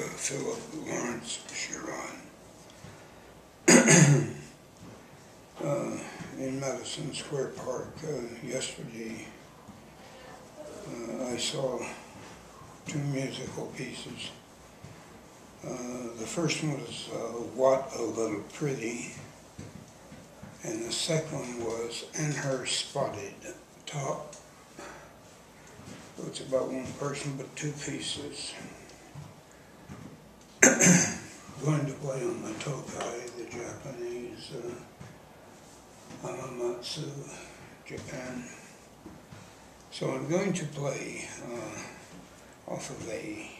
Philip Lawrence Sherrod. uh, in Madison Square Park uh, yesterday, uh, I saw two musical pieces. Uh, the first one was uh, What a Little Pretty, and the second one was In Her Spotted Top. So it's about one person but two pieces. Going to play on the tokai, the Japanese uh, Hamamatsu, Japan. So I'm going to play uh, off of a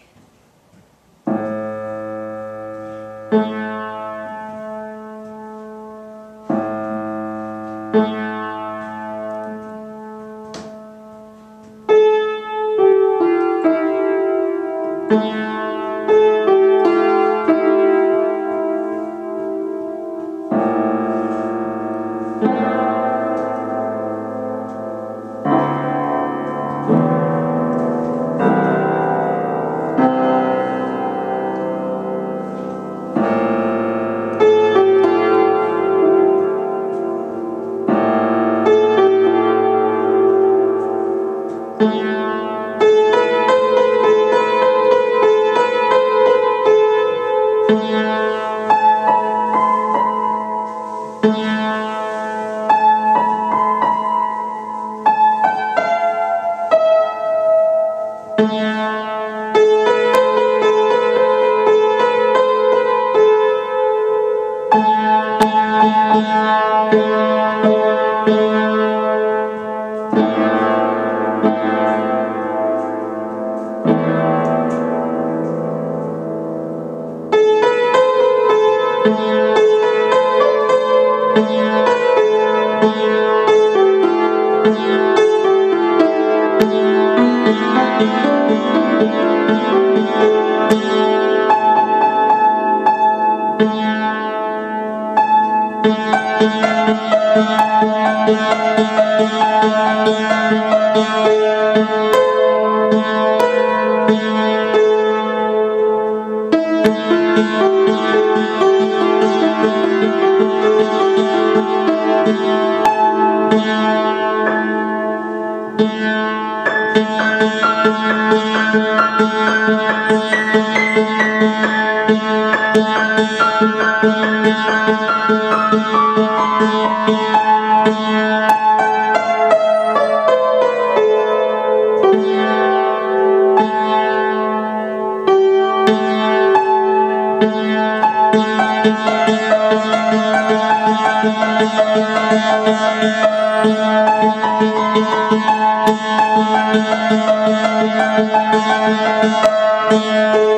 Música Thank you.